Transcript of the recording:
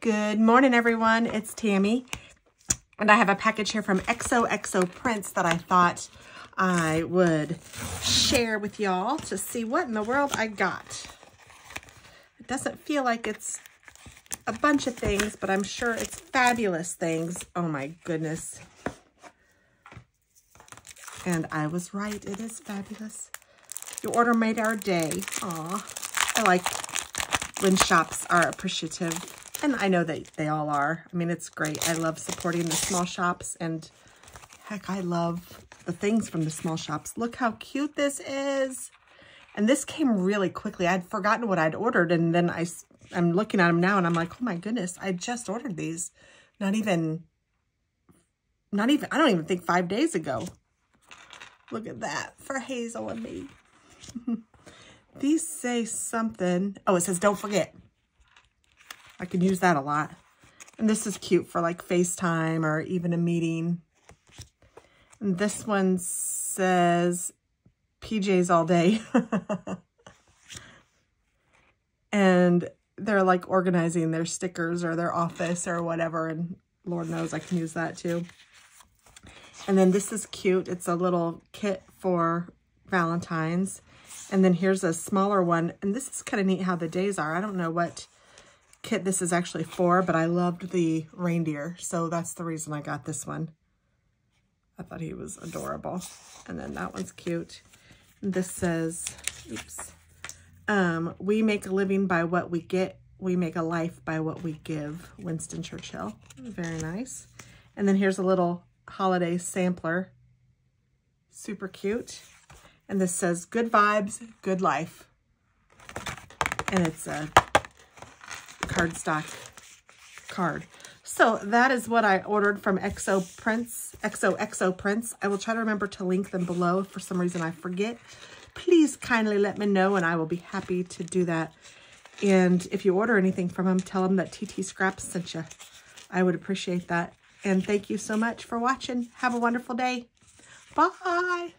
Good morning, everyone. It's Tammy. And I have a package here from XOXO Prints that I thought I would share with y'all to see what in the world I got. It doesn't feel like it's a bunch of things, but I'm sure it's fabulous things. Oh my goodness. And I was right. It is fabulous. Your order made our day. Aw. I like when shops are appreciative. And I know that they all are. I mean, it's great. I love supporting the small shops. And heck, I love the things from the small shops. Look how cute this is. And this came really quickly. I'd forgotten what I'd ordered. And then I, I'm looking at them now and I'm like, oh my goodness, I just ordered these. Not even, not even, I don't even think five days ago. Look at that for Hazel and me. These say something. Oh, it says, don't forget. I can use that a lot. And this is cute for like FaceTime or even a meeting. And this one says PJs all day. and they're like organizing their stickers or their office or whatever. And Lord knows I can use that too. And then this is cute. It's a little kit for Valentine's. And then here's a smaller one. And this is kind of neat how the days are. I don't know what kit this is actually for, but I loved the reindeer. So that's the reason I got this one. I thought he was adorable. And then that one's cute. This says, oops, um, we make a living by what we get. We make a life by what we give. Winston Churchill. Very nice. And then here's a little holiday sampler. Super cute. And this says, good vibes, good life. And it's a cardstock card. So that is what I ordered from XO Prints, XOXO Prints. I will try to remember to link them below. If for some reason I forget, please kindly let me know and I will be happy to do that. And if you order anything from them, tell them that TT Scraps sent you. I would appreciate that. And thank you so much for watching. Have a wonderful day. Bye.